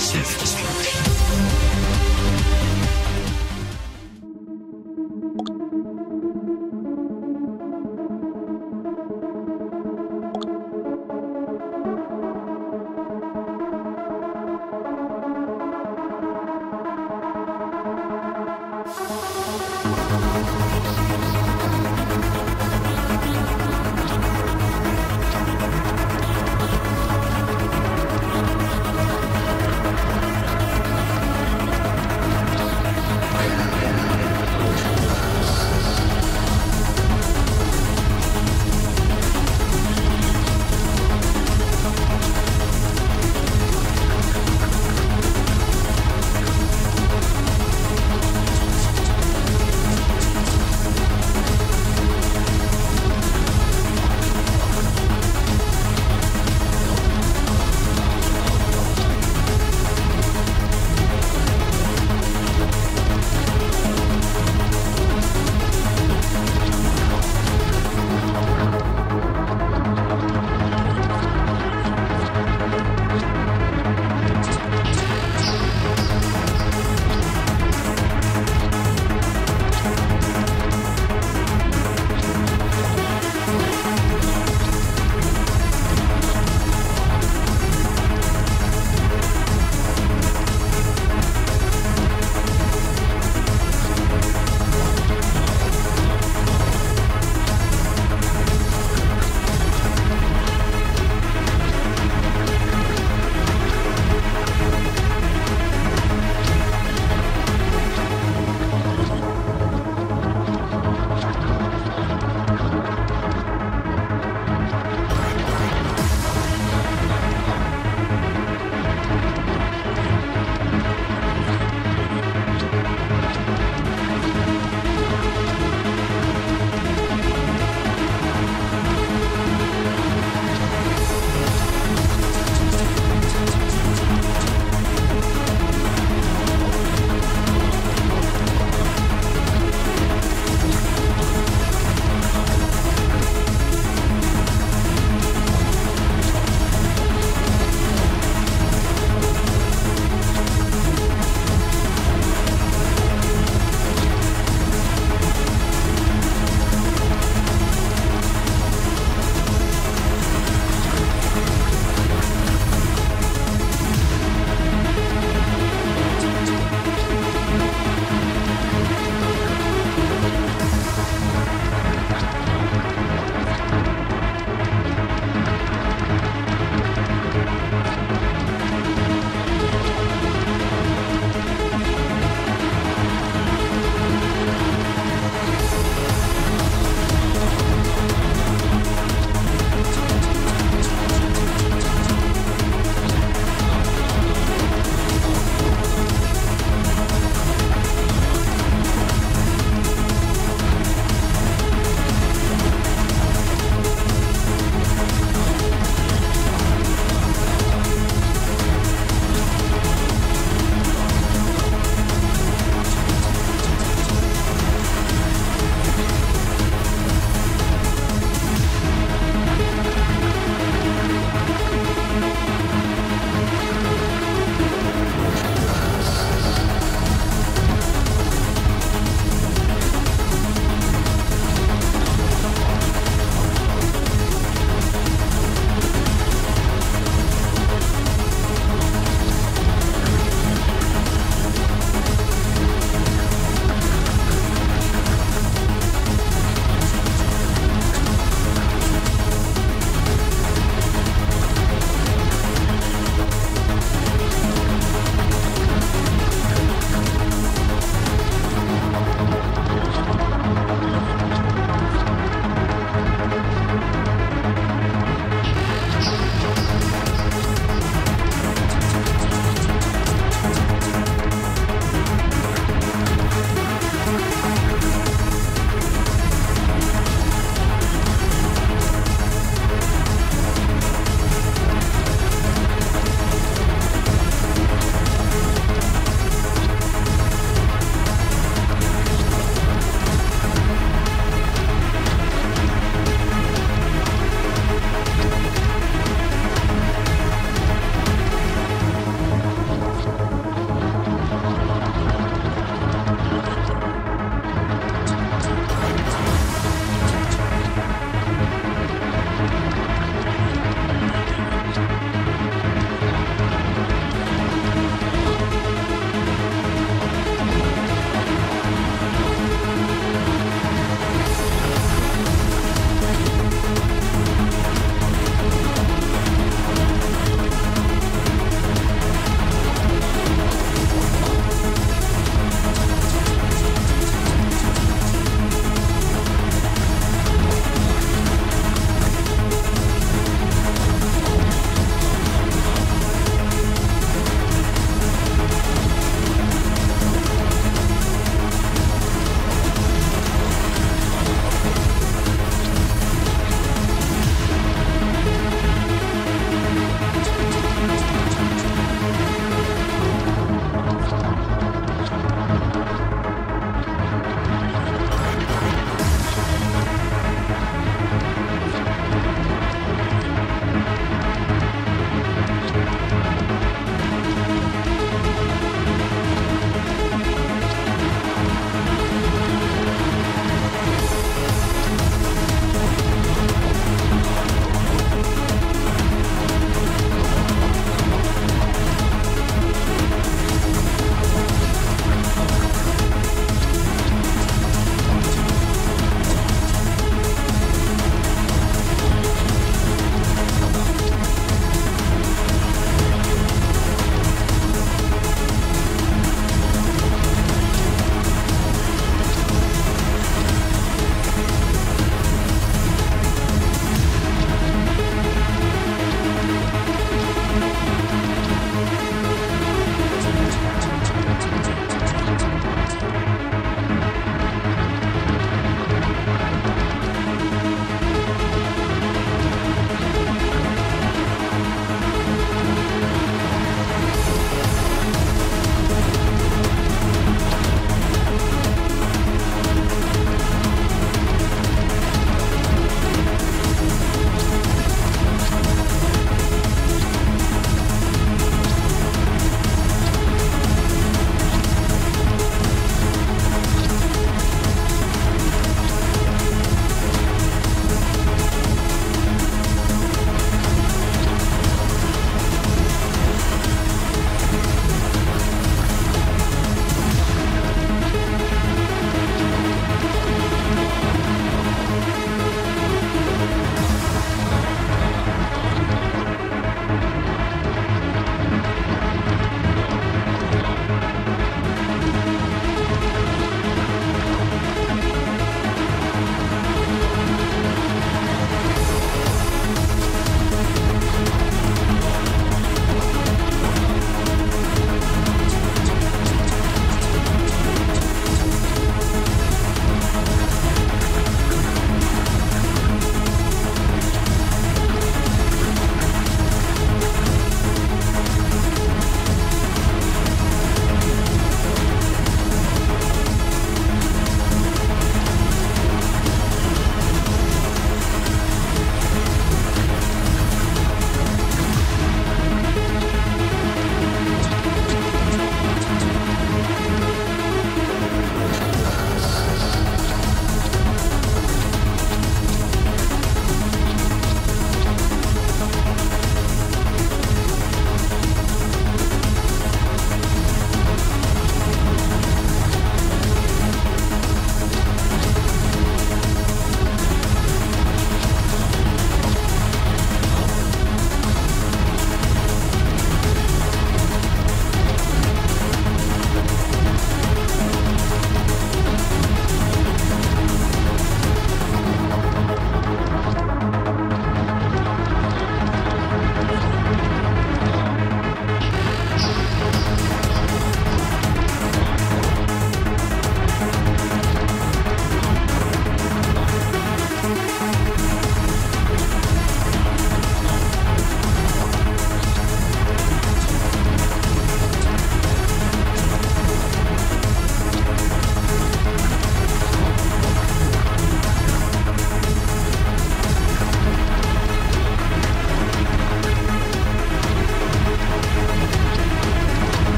Self-destruction.